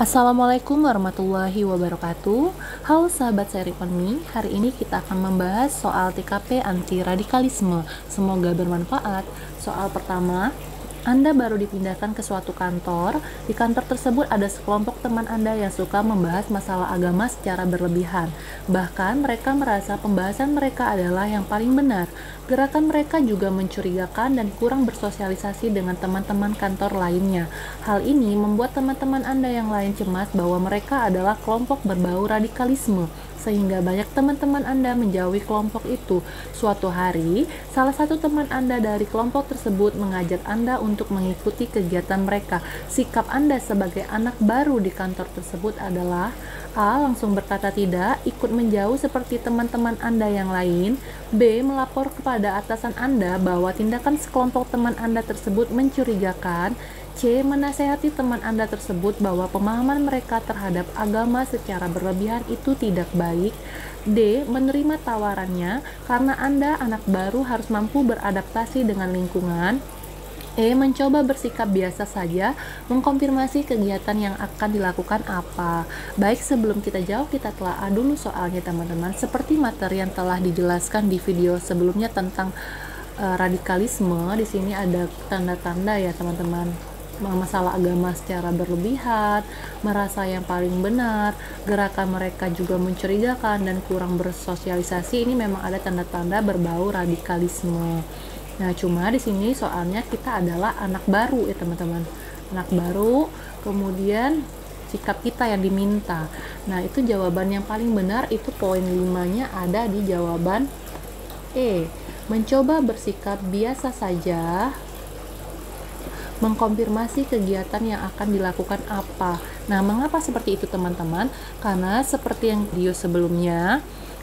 Assalamualaikum warahmatullahi wabarakatuh. Halo sahabat seri Me Hari ini kita akan membahas soal TKP anti radikalisme. Semoga bermanfaat. Soal pertama anda baru dipindahkan ke suatu kantor. Di kantor tersebut ada sekelompok teman Anda yang suka membahas masalah agama secara berlebihan. Bahkan mereka merasa pembahasan mereka adalah yang paling benar. Gerakan mereka juga mencurigakan dan kurang bersosialisasi dengan teman-teman kantor lainnya. Hal ini membuat teman-teman Anda yang lain cemas bahwa mereka adalah kelompok berbau radikalisme sehingga banyak teman-teman Anda menjauhi kelompok itu. Suatu hari, salah satu teman Anda dari kelompok tersebut mengajak Anda untuk mengikuti kegiatan mereka. Sikap Anda sebagai anak baru di kantor tersebut adalah A. Langsung berkata tidak, ikut menjauh seperti teman-teman Anda yang lain. B. Melapor kepada atasan Anda bahwa tindakan sekelompok teman Anda tersebut mencurigakan. C. Menasehati teman Anda tersebut bahwa pemahaman mereka terhadap agama secara berlebihan itu tidak baik. D. Menerima tawarannya karena Anda anak baru harus mampu beradaptasi dengan lingkungan. E. Mencoba bersikap biasa saja, mengkonfirmasi kegiatan yang akan dilakukan apa. Baik sebelum kita jawab, kita telah dulu soalnya teman-teman. Seperti materi yang telah dijelaskan di video sebelumnya tentang uh, radikalisme, di sini ada tanda-tanda ya teman-teman masalah agama secara berlebihan, merasa yang paling benar, gerakan mereka juga mencurigakan dan kurang bersosialisasi. Ini memang ada tanda-tanda berbau radikalisme. Nah, cuma di sini soalnya kita adalah anak baru ya teman-teman. Anak baru, kemudian sikap kita yang diminta. Nah, itu jawaban yang paling benar itu poin limanya ada di jawaban E. Mencoba bersikap biasa saja mengkonfirmasi kegiatan yang akan dilakukan apa. Nah, mengapa seperti itu teman-teman? Karena seperti yang video sebelumnya,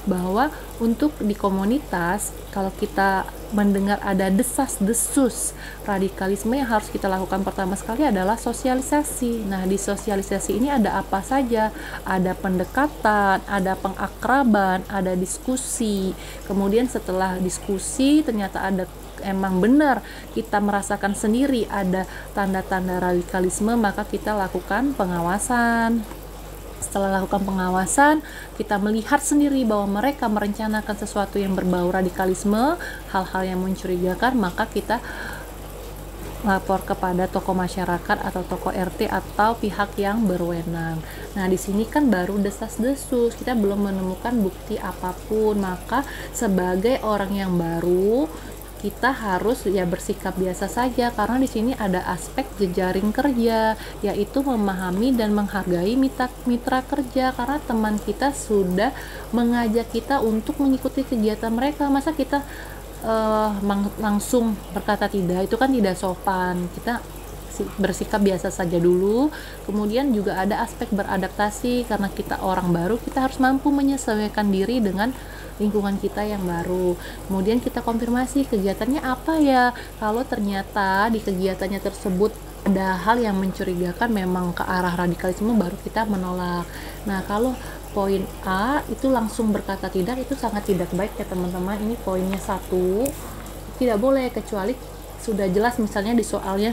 bahwa untuk di komunitas kalau kita mendengar ada desas-desus radikalisme yang harus kita lakukan pertama sekali adalah sosialisasi. Nah, di sosialisasi ini ada apa saja? Ada pendekatan, ada pengakraban, ada diskusi. Kemudian setelah diskusi ternyata ada emang benar kita merasakan sendiri ada tanda-tanda radikalisme maka kita lakukan pengawasan setelah lakukan pengawasan, kita melihat sendiri bahwa mereka merencanakan sesuatu yang berbau radikalisme, hal-hal yang mencurigakan, maka kita lapor kepada tokoh masyarakat atau tokoh RT atau pihak yang berwenang. Nah, di sini kan baru desas-desus, kita belum menemukan bukti apa pun, maka sebagai orang yang baru kita harus ya bersikap biasa saja karena di sini ada aspek jejaring kerja yaitu memahami dan menghargai mitra, mitra kerja karena teman kita sudah mengajak kita untuk mengikuti kegiatan mereka. Masa kita uh, langsung berkata tidak? Itu kan tidak sopan. Kita bersikap biasa saja dulu. Kemudian juga ada aspek beradaptasi karena kita orang baru kita harus mampu menyesuaikan diri dengan lingkungan kita yang baru. Kemudian kita konfirmasi kegiatannya apa ya. Kalau ternyata di kegiatannya tersebut ada hal yang mencurigakan memang ke arah radikalisme baru kita menolak. Nah, kalau poin A itu langsung berkata tidak itu sangat tidak baik ya teman-teman. Ini poinnya satu tidak boleh kecuali sudah jelas misalnya di soalnya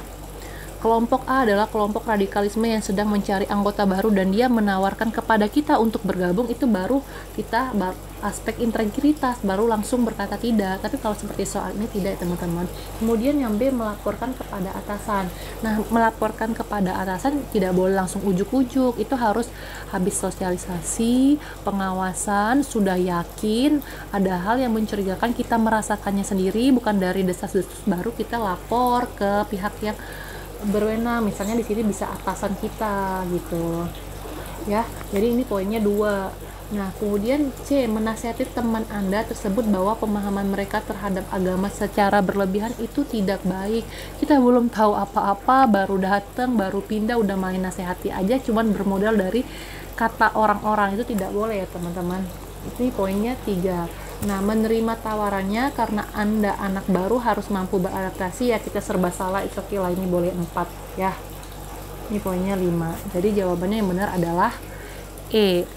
Kelompok A adalah kelompok radikalisme yang sedang mencari anggota baru dan dia menawarkan kepada kita untuk bergabung. Itu baru kita aspek integritas baru langsung berkata tidak. Tapi kalau seperti soal ini tidak teman-teman. Kemudian yang B melaporkan kepada atasan. Nah melaporkan kepada atasan tidak boleh langsung ujuk-ujuk. Itu harus habis sosialisasi pengawasan sudah yakin. Ada hal yang mencurigakan kita merasakannya sendiri bukan dari desas-desus baru kita lapor ke pihak yang berwenang misalnya di sini bisa atasan kita gitu ya jadi ini poinnya dua Nah, kemudian C, menasihati teman Anda tersebut bahwa pemahaman mereka terhadap agama secara berlebihan itu tidak baik. Kita belum tahu apa-apa, baru datang, baru pindah, udah main nasihati aja, cuman bermodal dari kata orang-orang itu tidak boleh ya teman-teman. Ini poinnya tiga. Nah, menerima tawarannya karena Anda anak baru harus mampu beradaptasi ya kita serba salah itu oke lah ini boleh 4 ya. Ini poinnya 5. Jadi jawabannya yang benar adalah E.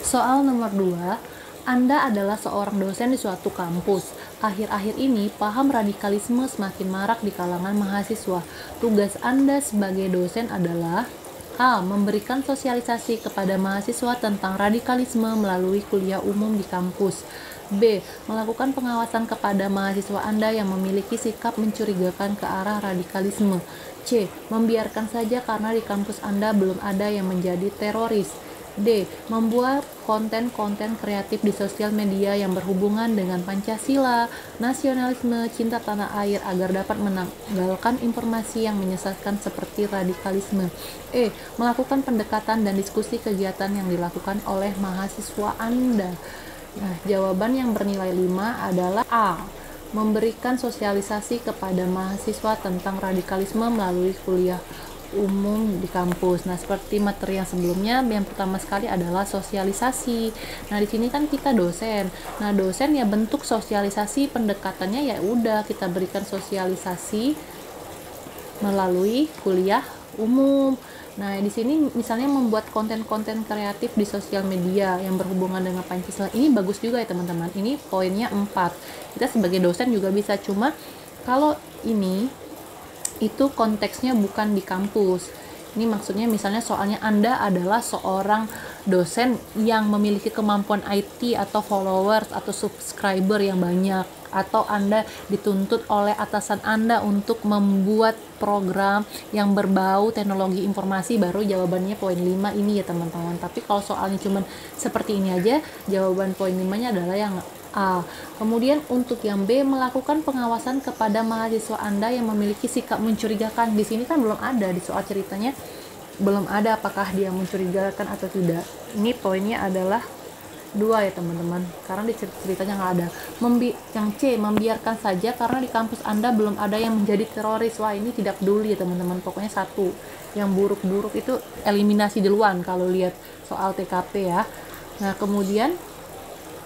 Soal nomor 2, anda adalah seorang dosen di suatu kampus. Akhir-akhir ini, paham radikalisme semakin marak di kalangan mahasiswa. Tugas Anda sebagai dosen adalah A. Memberikan sosialisasi kepada mahasiswa tentang radikalisme melalui kuliah umum di kampus. B. Melakukan pengawasan kepada mahasiswa Anda yang memiliki sikap mencurigakan ke arah radikalisme. C. Membiarkan saja karena di kampus Anda belum ada yang menjadi teroris. D. Membuat konten-konten kreatif di sosial media yang berhubungan dengan Pancasila, nasionalisme, cinta tanah air agar dapat menanggalkan informasi yang menyesatkan seperti radikalisme. E. Melakukan pendekatan dan diskusi kegiatan yang dilakukan oleh mahasiswa Anda. Nah, jawaban yang bernilai 5 adalah A. Memberikan sosialisasi kepada mahasiswa tentang radikalisme melalui kuliah umum di kampus. Nah, seperti materi yang sebelumnya, yang pertama sekali adalah sosialisasi. Nah, di sini kan kita dosen. Nah, dosen ya bentuk sosialisasi pendekatannya ya udah kita berikan sosialisasi melalui kuliah umum. Nah, di sini misalnya membuat konten-konten kreatif di sosial media yang berhubungan dengan Pancasila. Ini bagus juga ya, teman-teman. Ini poinnya 4. Kita sebagai dosen juga bisa cuma kalau ini itu konteksnya bukan di kampus. Ini maksudnya misalnya soalnya Anda adalah seorang dosen yang memiliki kemampuan IT atau followers atau subscriber yang banyak atau Anda dituntut oleh atasan Anda untuk membuat program yang berbau teknologi informasi baru jawabannya poin 5 ini ya teman-teman. Tapi kalau soalnya cuman seperti ini aja, jawaban poin 5-nya adalah yang A. Kemudian untuk yang B melakukan pengawasan kepada mahasiswa Anda yang memiliki sikap mencurigakan. Di sini kan belum ada di soal ceritanya belum ada apakah dia mencurigakan atau tidak. Ini poinnya adalah dua ya teman-teman karena di ceritanya nggak ada Membi yang C membiarkan saja karena di kampus anda belum ada yang menjadi teroris wah ini tidak peduli ya teman-teman pokoknya satu yang buruk-buruk itu eliminasi duluan kalau lihat soal TKP ya nah kemudian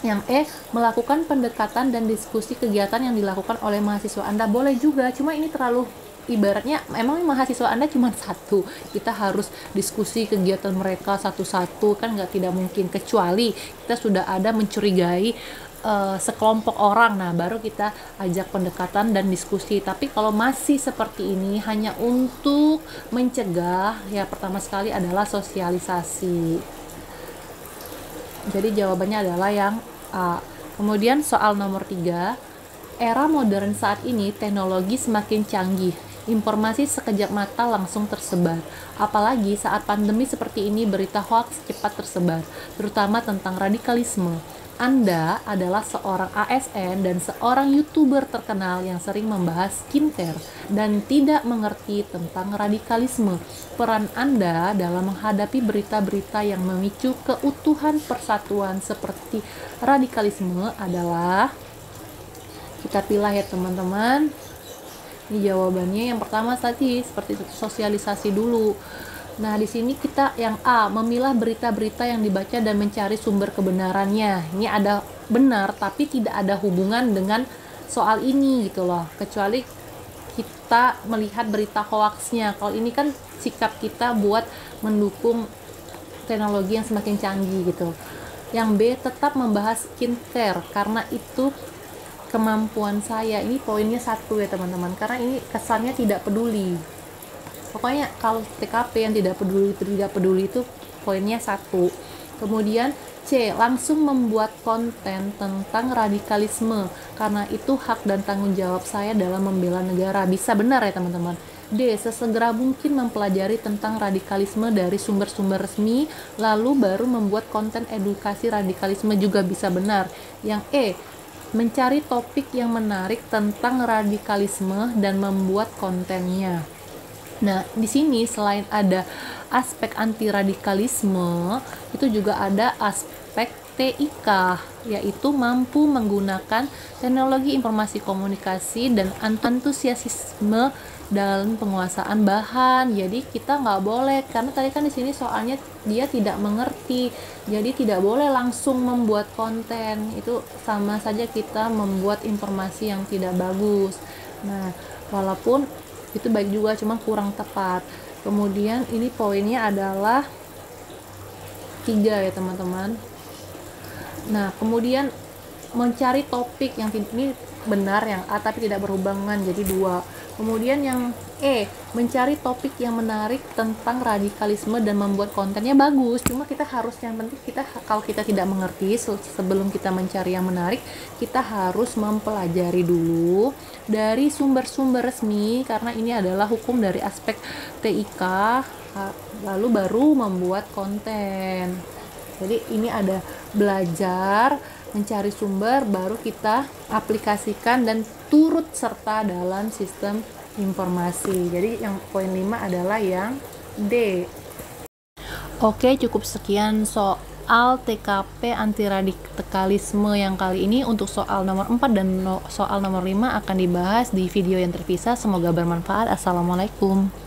yang E, melakukan pendekatan dan diskusi kegiatan yang dilakukan oleh mahasiswa Anda. Boleh juga, cuma ini terlalu ibaratnya emang mahasiswa Anda cuma satu. Kita harus diskusi kegiatan mereka satu-satu kan nggak tidak mungkin kecuali kita sudah ada mencurigai uh, sekelompok orang. Nah, baru kita ajak pendekatan dan diskusi. Tapi kalau masih seperti ini hanya untuk mencegah, ya pertama sekali adalah sosialisasi. Jadi jawabannya adalah yang A. Kemudian soal nomor 3, era modern saat ini teknologi semakin canggih. Informasi sekejap mata langsung tersebar. Apalagi saat pandemi seperti ini berita hoax cepat tersebar, terutama tentang radikalisme. Anda adalah seorang ASN dan seorang YouTuber terkenal yang sering membahas skincare dan tidak mengerti tentang radikalisme. Peran Anda dalam menghadapi berita-berita yang memicu keutuhan persatuan seperti radikalisme adalah kita pilih ya teman-teman. Ini jawabannya yang pertama tadi seperti sosialisasi dulu Nah, di sini kita yang A, memilah berita-berita yang dibaca dan mencari sumber kebenarannya. Ini ada benar tapi tidak ada hubungan dengan soal ini gitu loh. Kecuali kita melihat berita hoaxnya. Kalau ini kan sikap kita buat mendukung teknologi yang semakin canggih gitu. Yang B tetap membahas skincare karena itu kemampuan saya. Ini poinnya satu ya teman-teman. Karena ini kesannya tidak peduli pokoknya kalau TKP yang tidak peduli tidak peduli itu poinnya satu kemudian C. Langsung membuat konten tentang radikalisme karena itu hak dan tanggung jawab saya dalam membela negara. Bisa benar ya teman-teman. D. Sesegera mungkin mempelajari tentang radikalisme dari sumber-sumber resmi, lalu baru membuat konten edukasi radikalisme juga bisa benar. Yang E. Mencari topik yang menarik tentang radikalisme dan membuat kontennya. Nah, di sini selain ada aspek anti radikalisme, itu juga ada aspek TIK, yaitu mampu menggunakan teknologi informasi komunikasi dan antusiasisme dalam penguasaan bahan. Jadi kita nggak boleh karena tadi kan di sini soalnya dia tidak mengerti, jadi tidak boleh langsung membuat konten. Itu sama saja kita membuat informasi yang tidak bagus. Nah, walaupun itu baik juga cuma kurang tepat. Kemudian ini poinnya adalah tiga ya teman-teman. Nah kemudian mencari topik yang ini benar yang A tapi tidak berhubungan jadi dua kemudian yang E mencari topik yang menarik tentang radikalisme dan membuat kontennya bagus. Cuma kita harus yang penting kita kalau kita tidak mengerti sebelum kita mencari yang menarik kita harus mempelajari dulu dari sumber-sumber resmi karena ini adalah hukum dari aspek TIK lalu baru membuat konten. Jadi ini ada belajar mencari sumber baru kita aplikasikan dan turut serta dalam sistem informasi. Jadi yang poin 5 adalah yang D. Oke cukup sekian soal TKP anti radikalisme yang kali ini. Untuk soal nomor 4 dan soal nomor 5 akan dibahas di video yang terpisah. Semoga bermanfaat. Assalamualaikum